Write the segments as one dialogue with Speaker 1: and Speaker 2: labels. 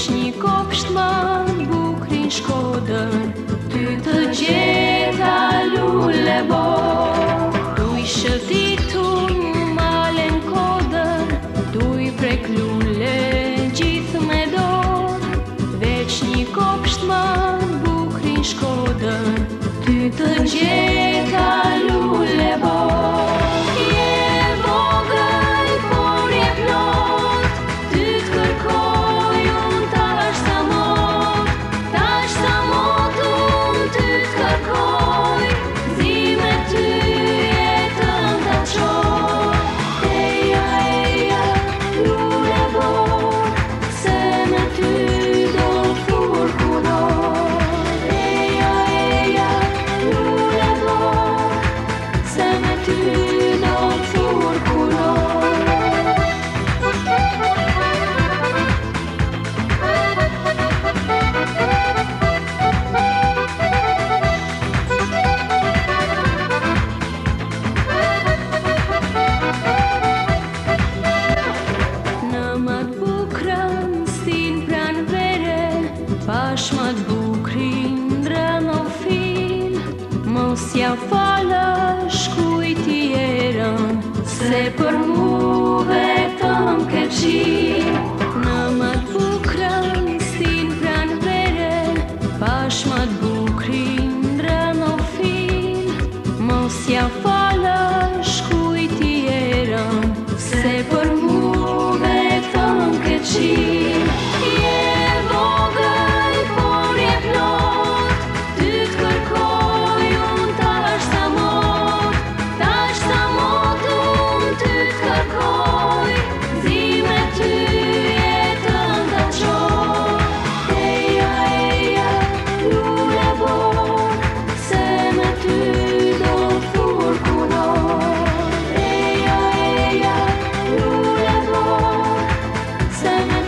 Speaker 1: Vec një kopsht më bukri në ty të gjeta lullë bo Duj shëti të malen kodën, duj prek lule gjithë me do Vec një kopsht më bukri në ty të gjeta Mosja falë shkujti e rëmë Se për mu vetëm ke qi Në më të bukran sin pran vere Pash më të bukrin rëmë o fin Mosja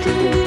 Speaker 2: do.